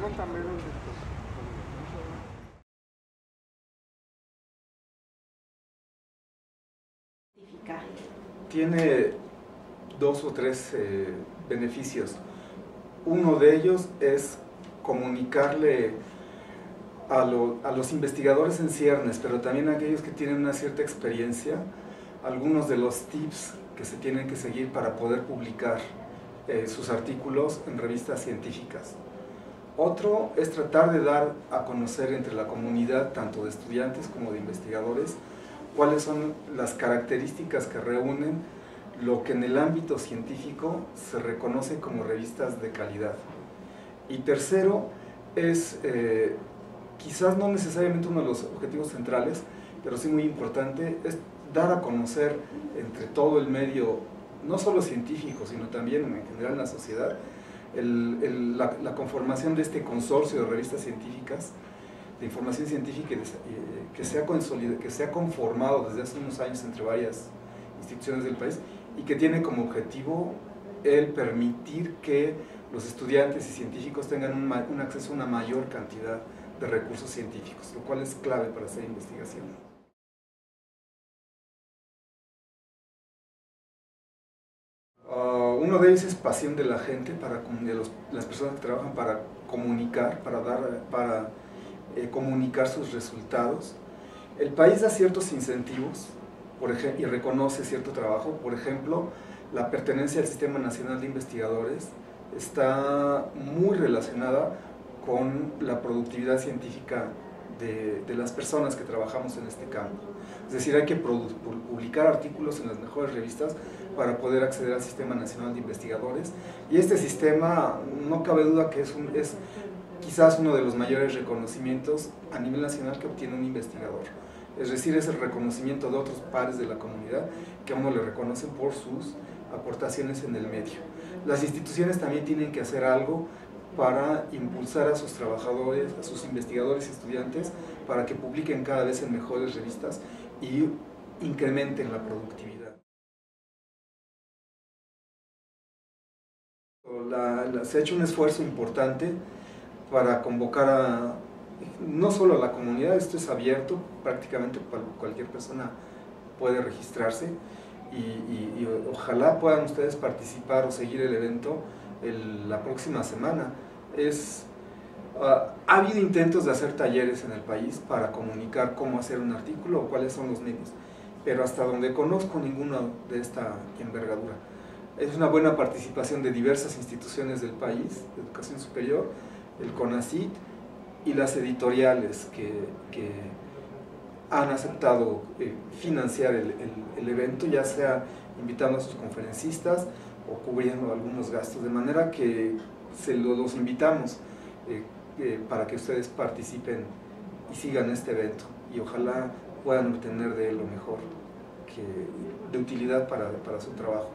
cuéntame dónde. Tiene dos o tres eh, beneficios. Uno de ellos es comunicarle a, los investigadores en ciernes, pero también a aquellos que tienen una cierta experiencia, algunos de los tips que se tienen que seguir para poder publicar eh, sus artículos en revistas científicas. Otro es tratar de dar a conocer entre la comunidad, tanto de estudiantes como de investigadores, cuáles son las características que reúnen lo que en el ámbito científico se reconoce como revistas de calidad. Y tercero, es eh, quizás no necesariamente uno de los objetivos centrales, pero sí muy importante, es dar a conocer entre todo el medio, no solo científico, sino también en general en la sociedad, la, conformación de este consorcio de revistas científicas, de información científica eh, que, se ha que se conformado desde hace unos años entre varias instituciones del país y que tiene como objetivo el permitir que los estudiantes y científicos tengan un, acceso a una mayor cantidad de recursos científicos, lo cual es clave para hacer investigación. Ah, uno de ellos es pasión de la gente, para, de las personas que trabajan para comunicar, para, dar, para eh, comunicar sus resultados. El país da ciertos incentivos por y reconoce cierto trabajo, por ejemplo, la pertenencia al Sistema Nacional de Investigadores está muy relacionada con la productividad científica de, las personas que trabajamos en este campo. Es decir, hay que publicar artículos en las mejores revistas para poder acceder al Sistema Nacional de Investigadores. Y este sistema, no cabe duda que es, es quizás uno de los mayores reconocimientos a nivel nacional que obtiene un investigador. Es decir, es el reconocimiento de otros pares de la comunidad que a uno le reconocen por sus aportaciones en el medio. Las instituciones también tienen que hacer algo para impulsar a sus trabajadores, a sus investigadores y estudiantes para que publiquen cada vez en mejores revistas y incrementen la productividad. se ha hecho un esfuerzo importante para convocar a no solo a la comunidad, esto es abierto, prácticamente cualquier persona puede registrarse y, ojalá puedan ustedes participar o seguir el evento la próxima semana. Es, ah, ha habido intentos de hacer talleres en el país para comunicar cómo hacer un artículo o cuáles son los medios, pero hasta donde conozco ninguno de esta envergadura. Es una buena participación de diversas instituciones del país, de educación superior, el CONACIT, y las editoriales que, que han aceptado eh, financiar el, el, evento, ya sea invitando a sus conferencistas o cubriendo algunos gastos, de manera que se los invitamos eh, para que ustedes participen y sigan este evento y ojalá puedan obtener de él lo mejor que, de utilidad para, para su trabajo.